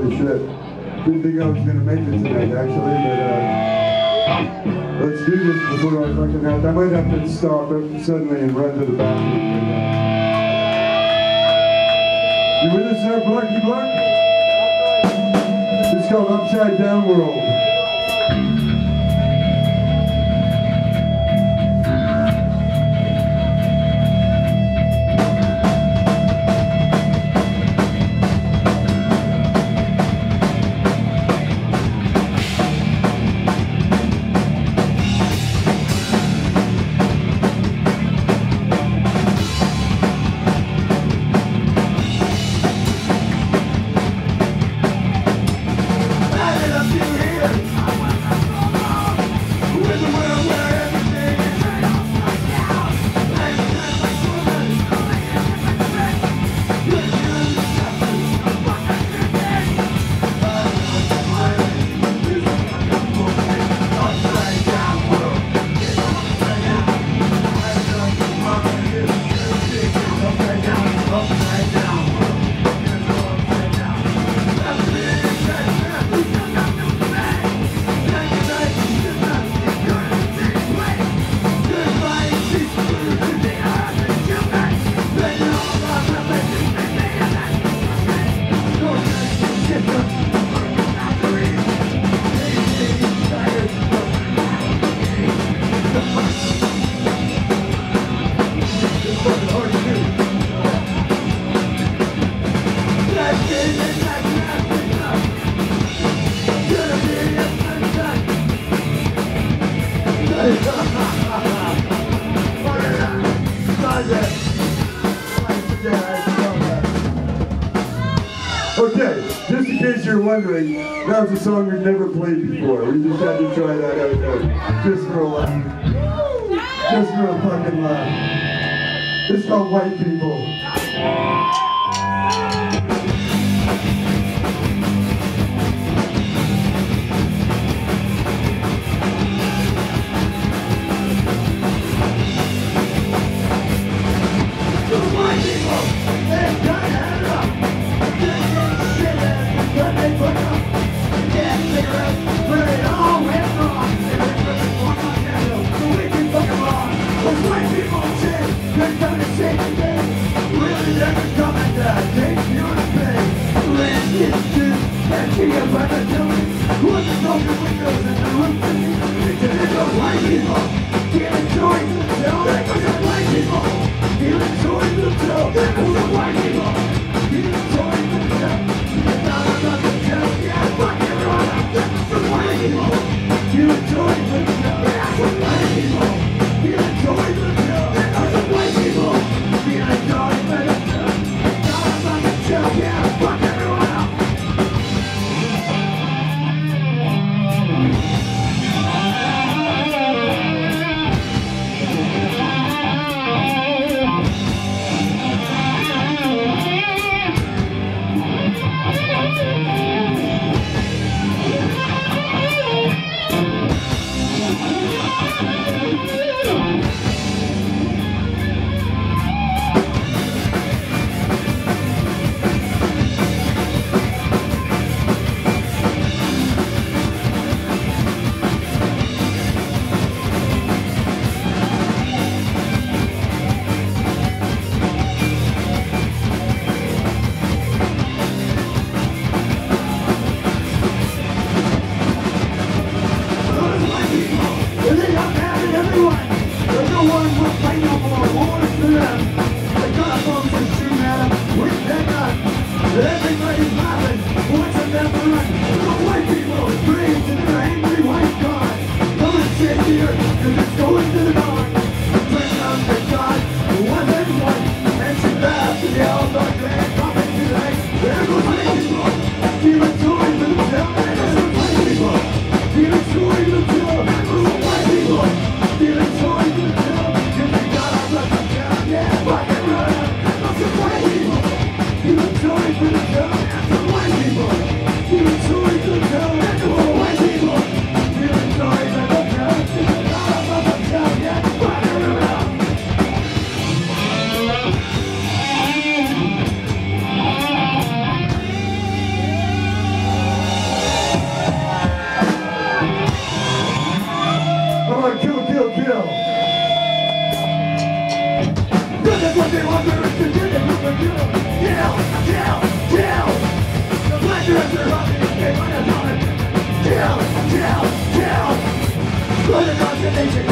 Holy shit. Didn't think I was gonna make it tonight, actually, but uh, let's do this before I fucking have. I might have to stop it suddenly and run to the bathroom. You with us there, Blarky Blark? It's called Upside Down World. Wondering, that was a song we've never played before. We just had to try that out there, just for a laugh. Just for a fucking laugh. It's called White People. Yeah, fucking run. center.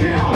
Yeah.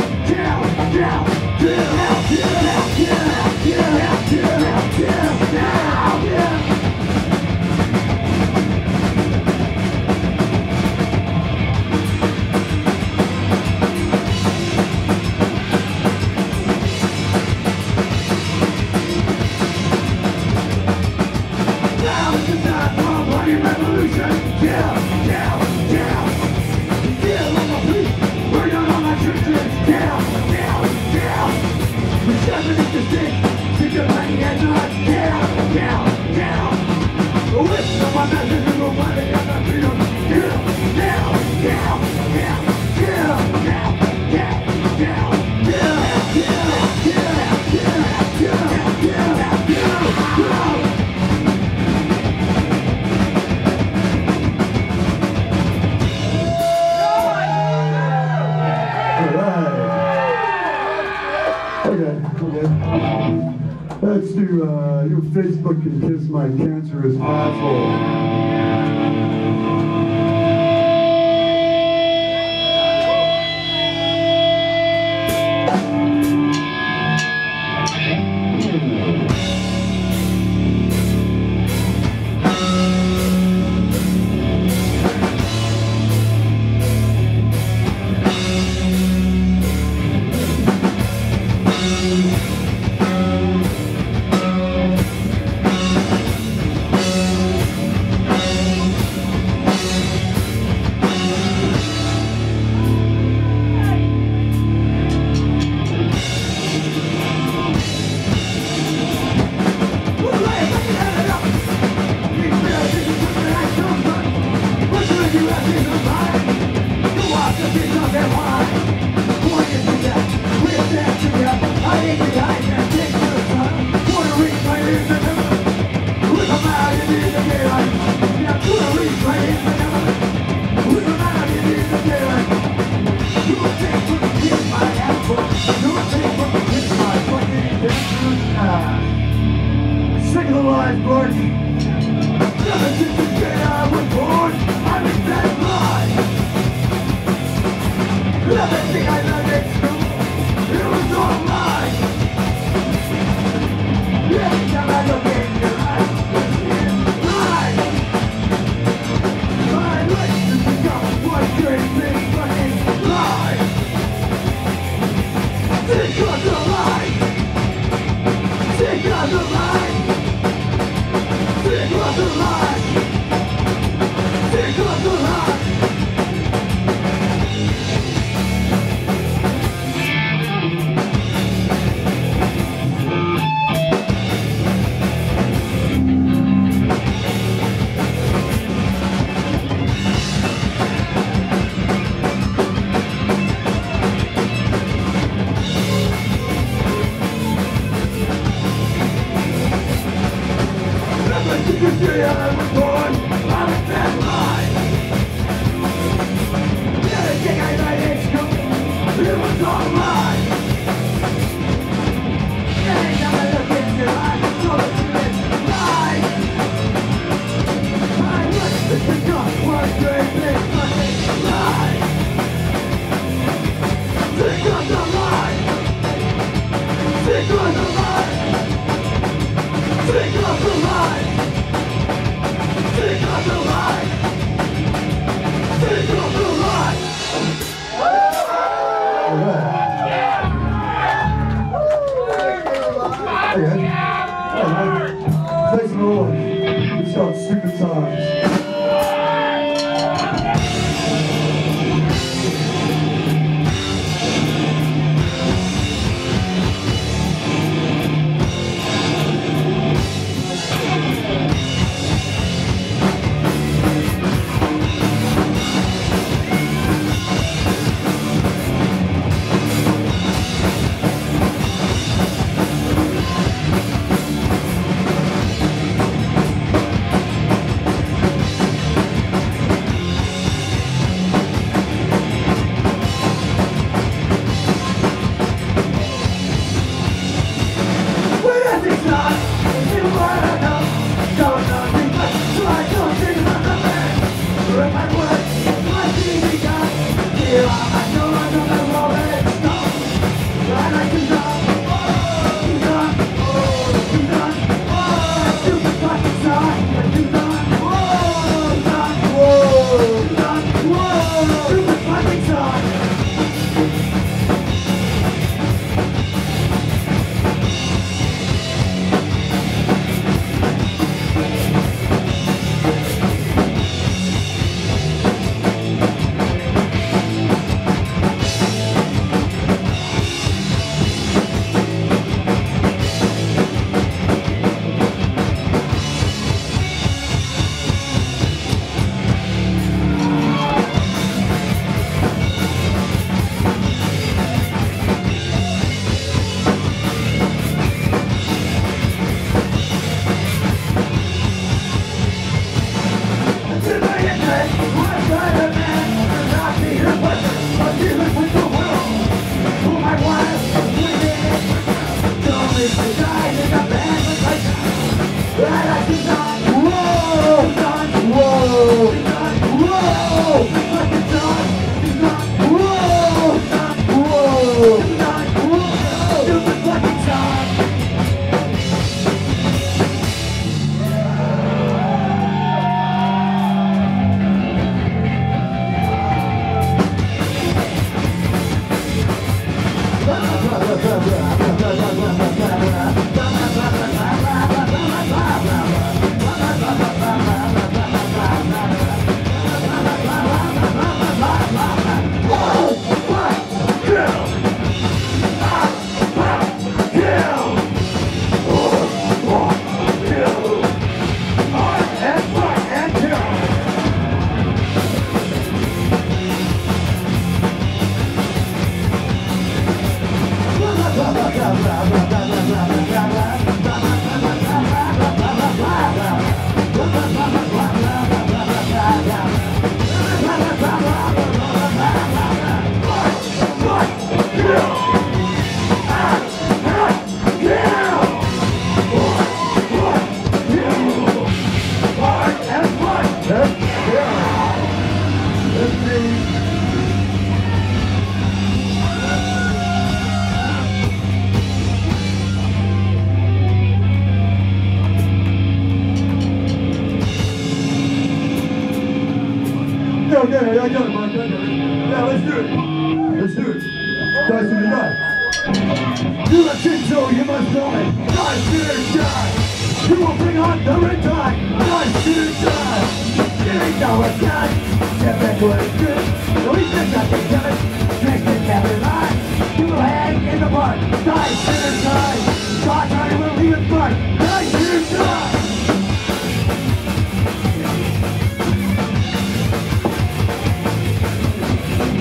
let's do uh, your Facebook and kiss my cancerous asshole.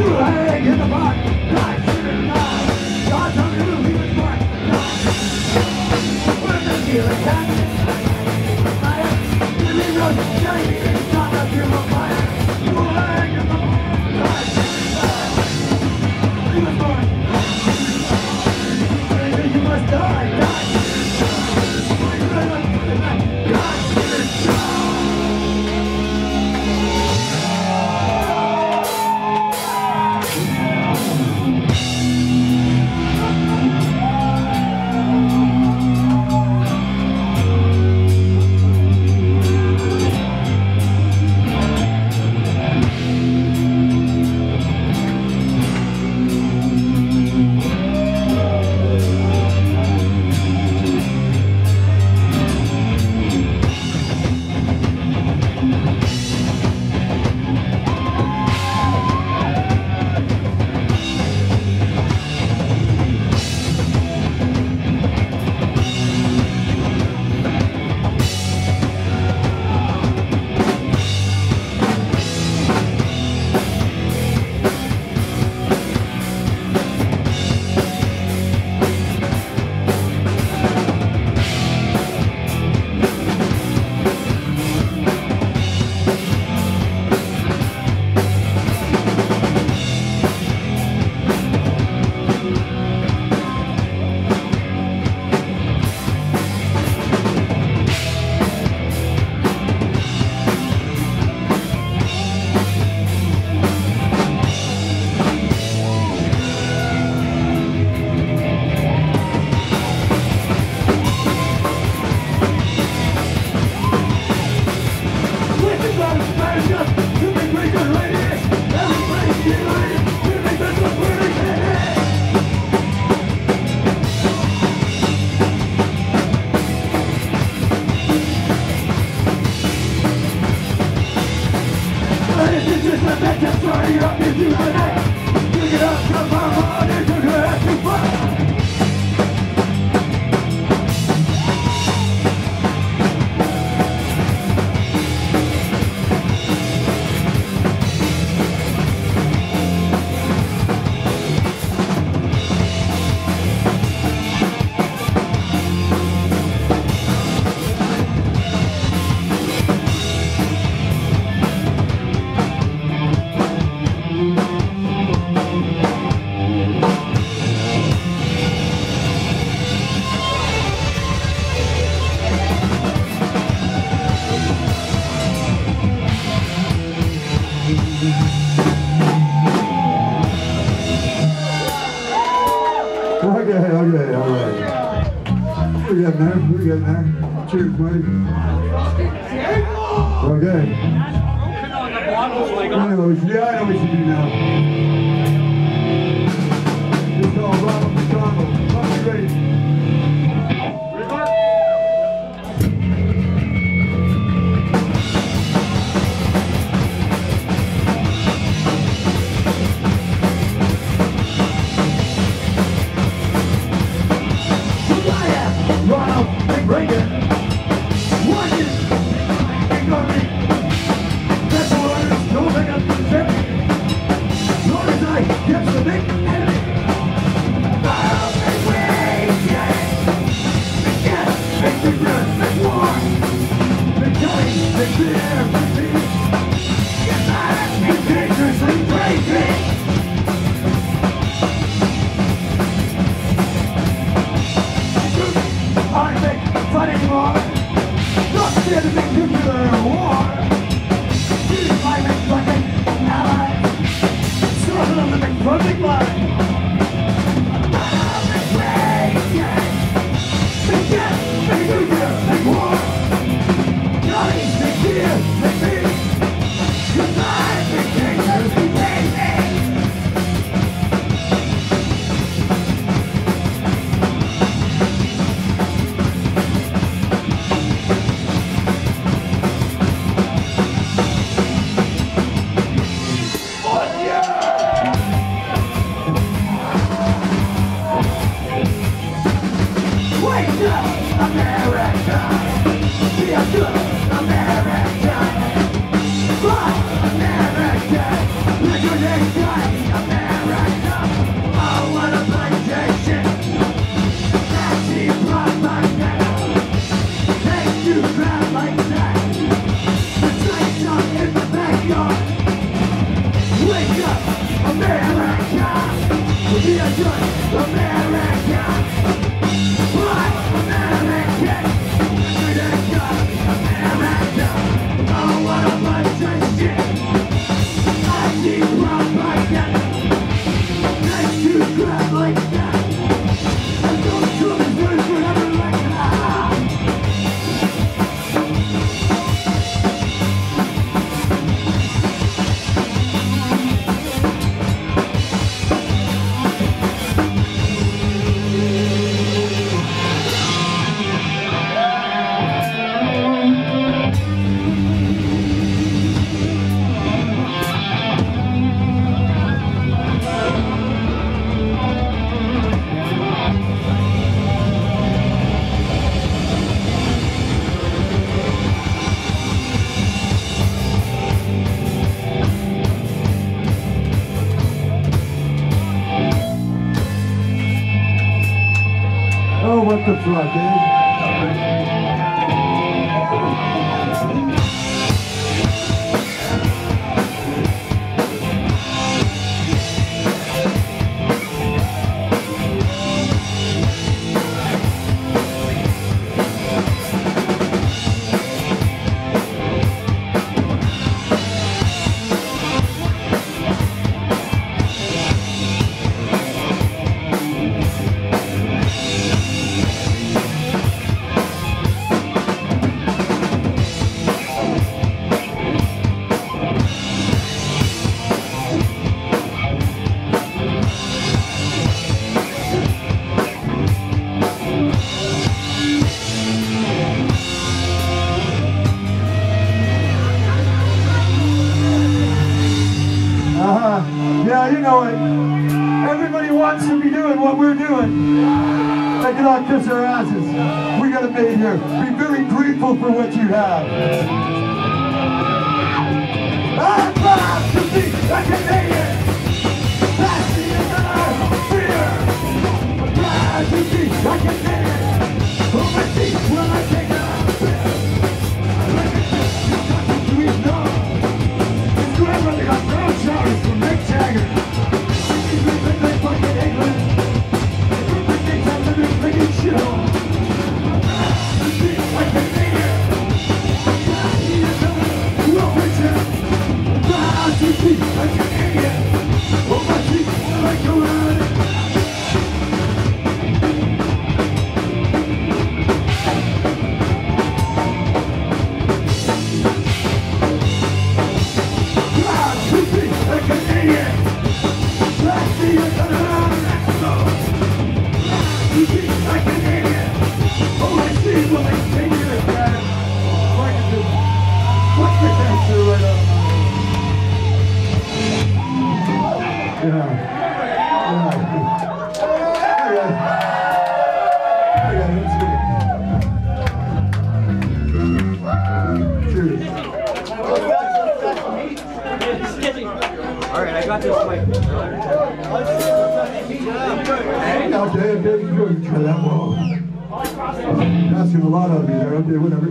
two leg in the back. Cheers, buddy. sua. yeah, you know it. Everybody wants to be doing what we're doing. They cannot kiss their asses. We gotta be here. Be very grateful for what you have. I'm proud to be a Canadian. That's the fear. I'm proud to be a Canadian. Overseas, well I take a beer. I recognize your country, we. Mick Jagger. whatever.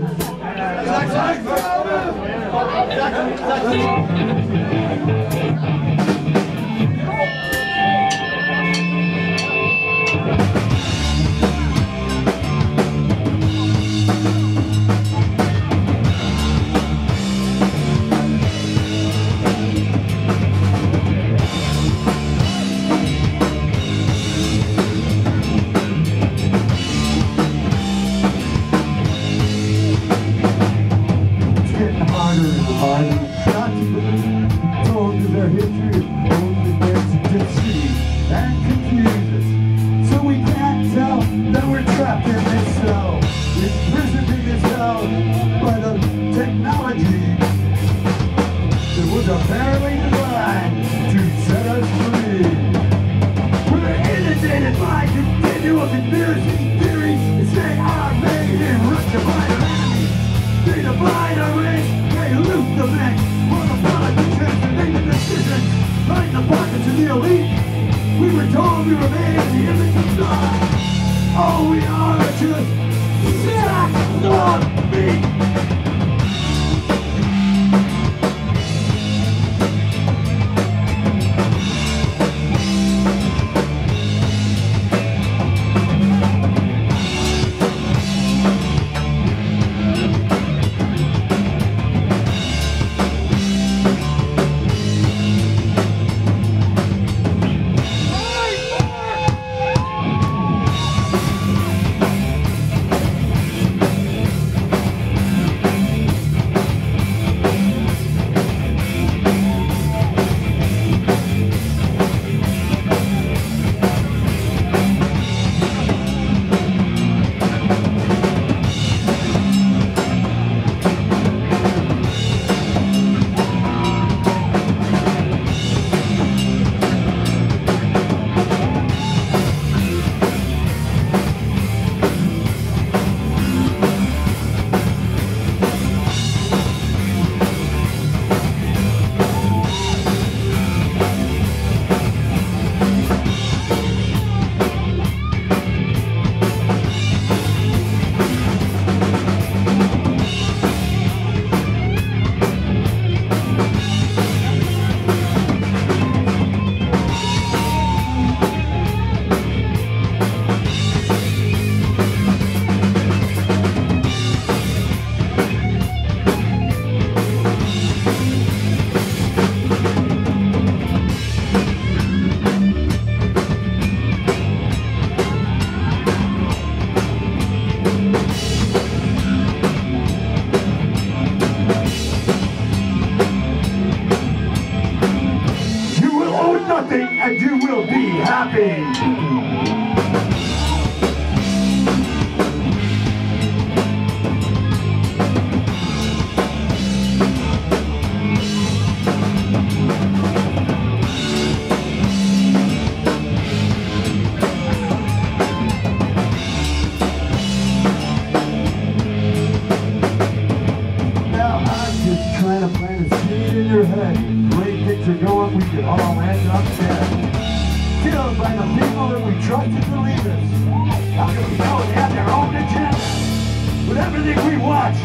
everything we watch,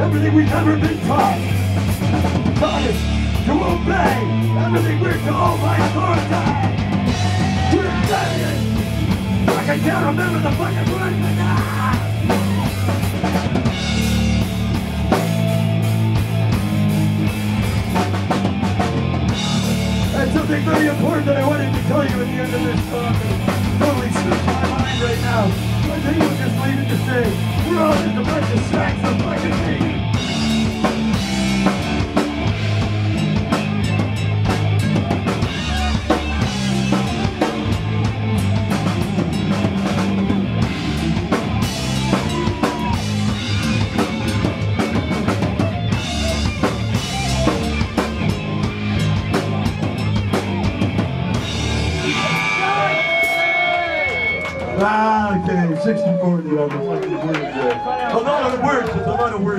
everything we've ever been taught, taught us to obey everything we're told by authority. We're dead. Fuck, I can't remember the fucking words, but ah! And something very important that I wanted to tell you at the end of this song totally slipped my mind right now. I think we'll just leave it to say. Thrown in the precious sacks of Ah, okay, fucking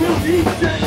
Brasil 20!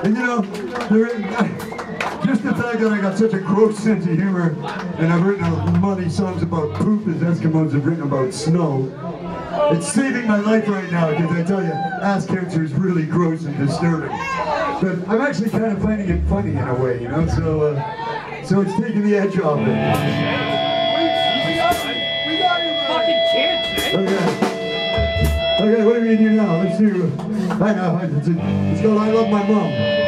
And you know, just the fact that I got such a gross sense of humor, and I've written many songs about poop as Eskimos have written about snow. It's saving my life right now, because I tell you, ass cancer is really gross and disturbing. But I'm actually kind of finding it funny in a way, you know, so, uh, so it's taking the edge off it. Eh? Okay. okay, what do we do now? Let's do, I know, it's, it's called I Love My Mom.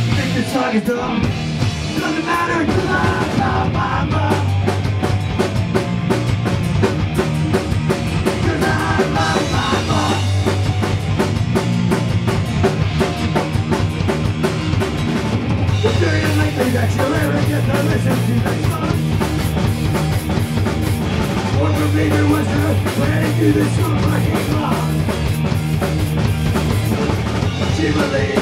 this song is dumb Doesn't matter to love, love, love, love That's your lyric, yes, I listen to was her planning to this song like a She believed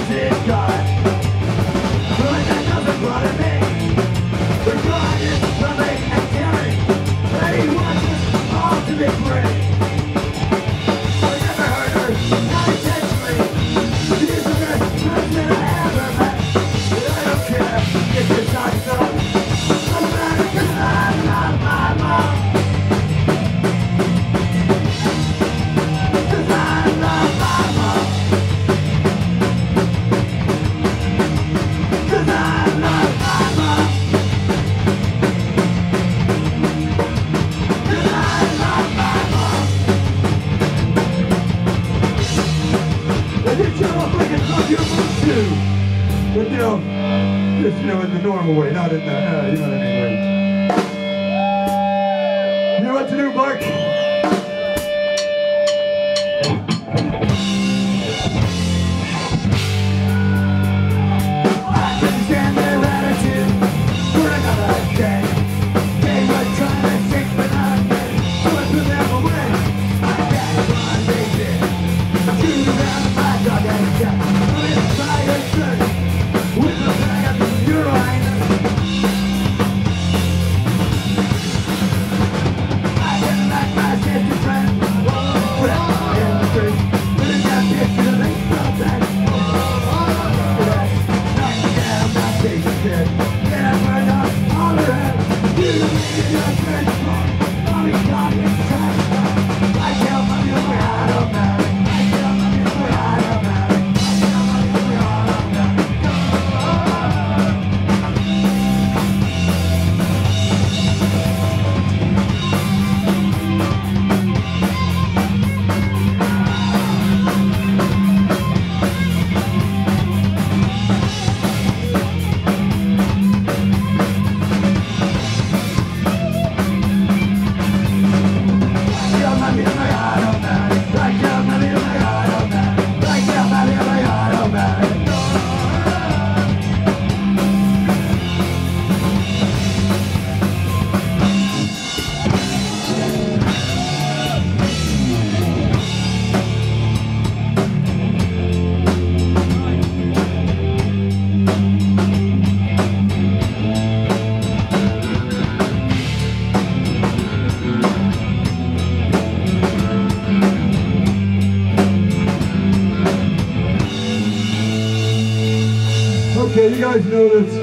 guys know this.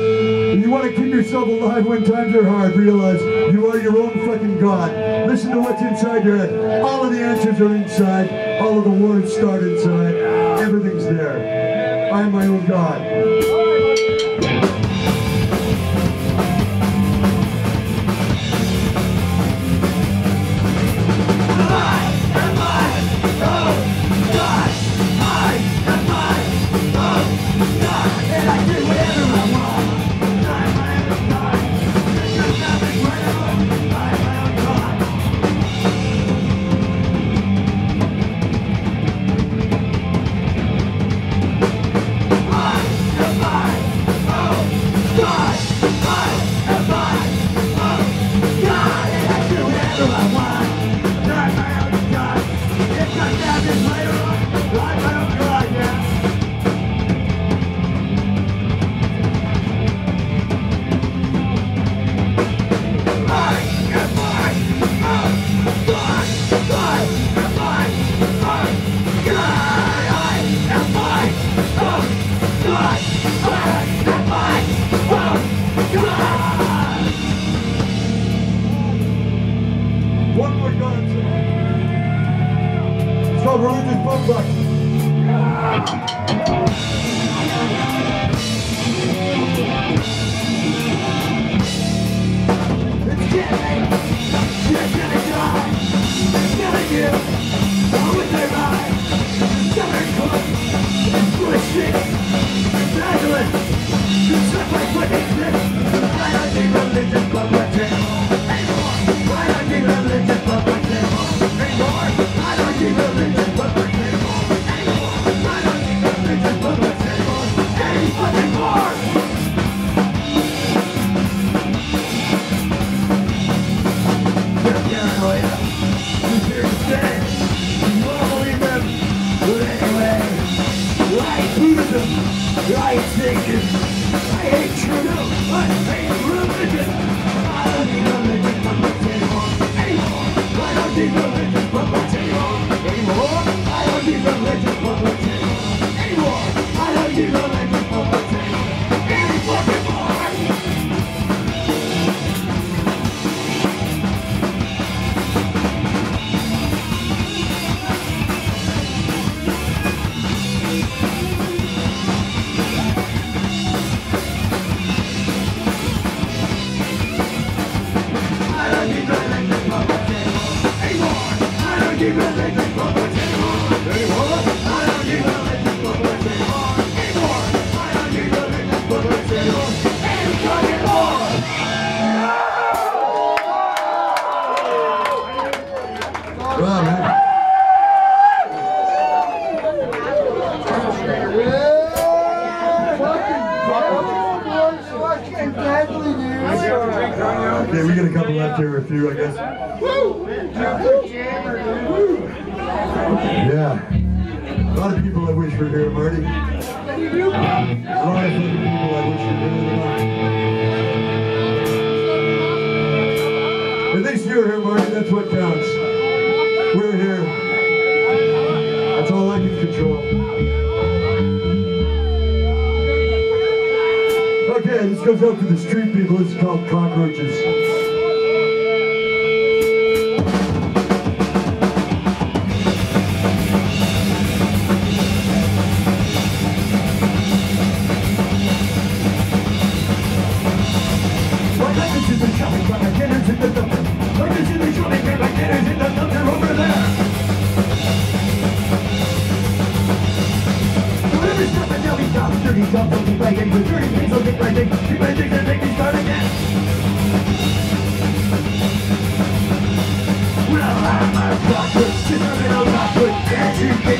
If you want to keep yourself alive when times are hard, realize you are your own fucking God. Listen to what's inside your head. All of the answers are inside. All of the words start inside. Everything's there. I am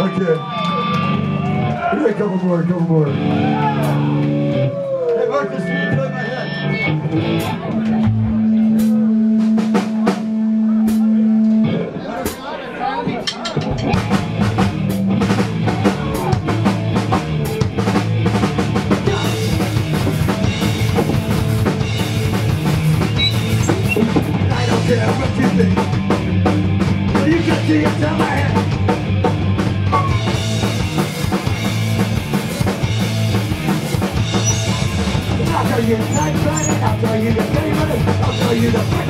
Okay. We got a couple more, a couple more. Care you think. You. I'll tell you night riding, I'll tell you the day I'll tell you the quick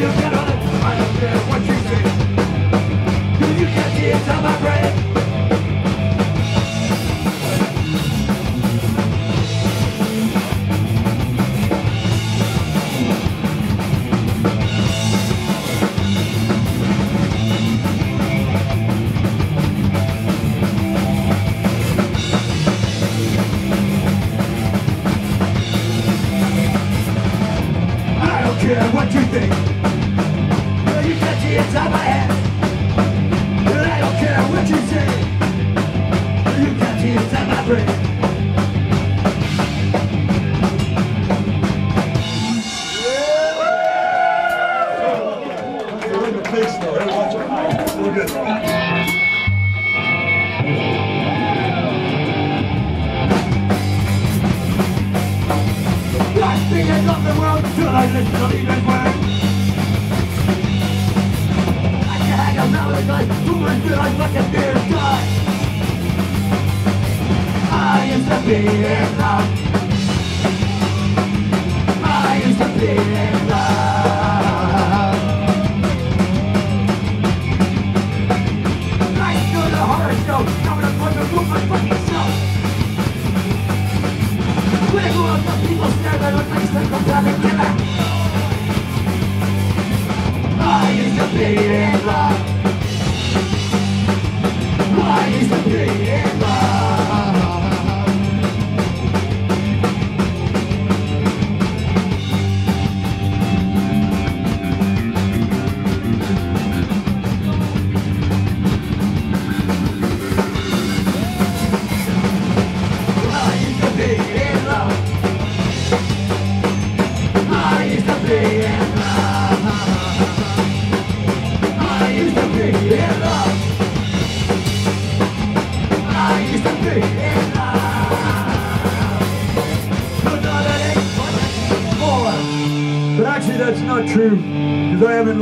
you get on it. I don't care what you say. Cause you can't see it's on my brain.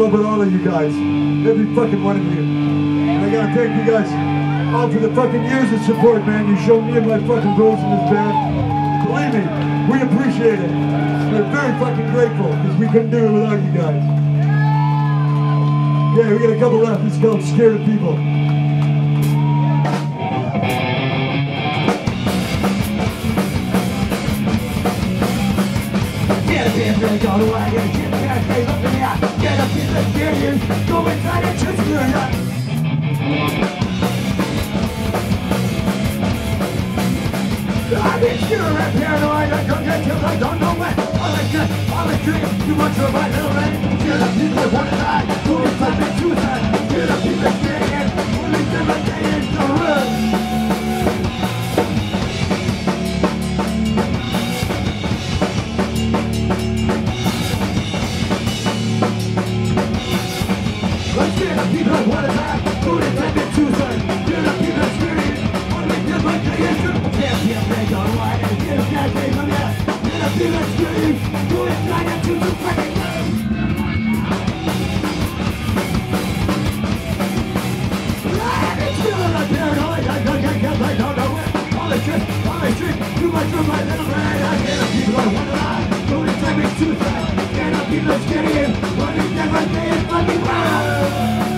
With all of you guys. Every fucking one of you. And I gotta thank you guys all for the fucking years of support, man. You showed me and my fucking bros in this band. Believe me, we appreciate it. We're very fucking grateful because we couldn't do it without you guys. Okay, we got a couple left. It's called Scared People. Up in the go to wagon, get back, they look in the. In stadium, go inside and choose your nut. I've been sure paranoid, I don't get till I don't know when. I get, all I dream, too much of my little rain. Get up people that wanna die, is time and suicide. Get up people staying, only seven days to run. That's getting in. What is never saying fucking wow.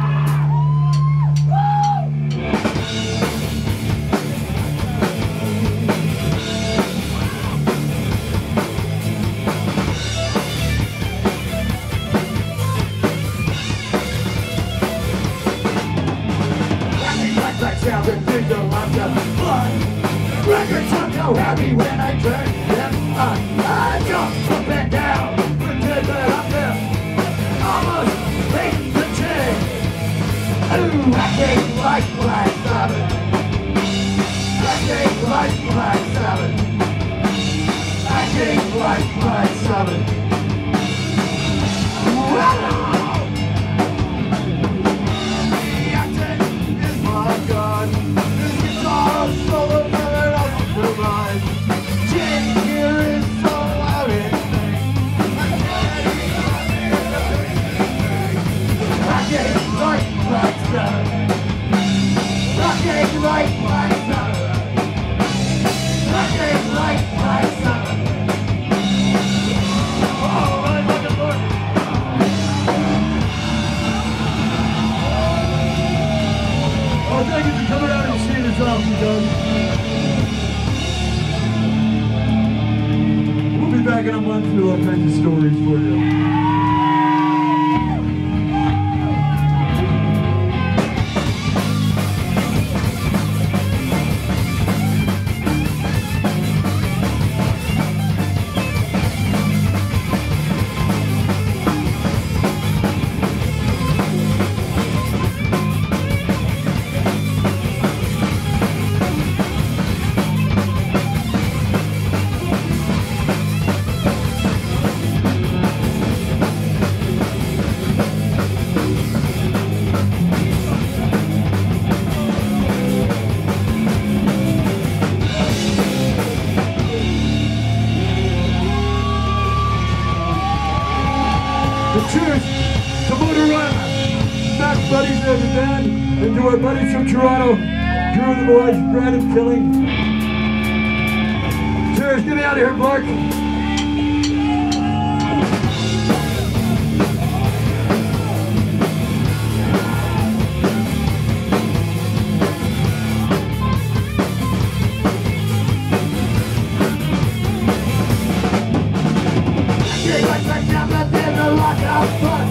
the lack of fun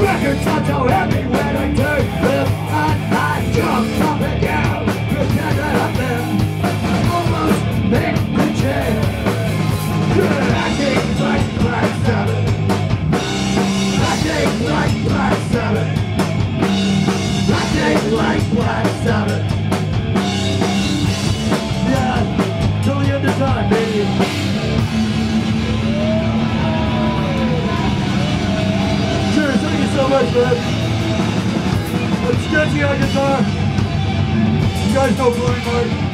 Records are so heavy when I turn. Them on I jump up and down, pretend that I'm them. Almost make the change Good acting like Black Sabbath. Acting like Black Sabbath. Acting like Black Sabbath. much, man. Let's get on guitar. You guys don't believe me.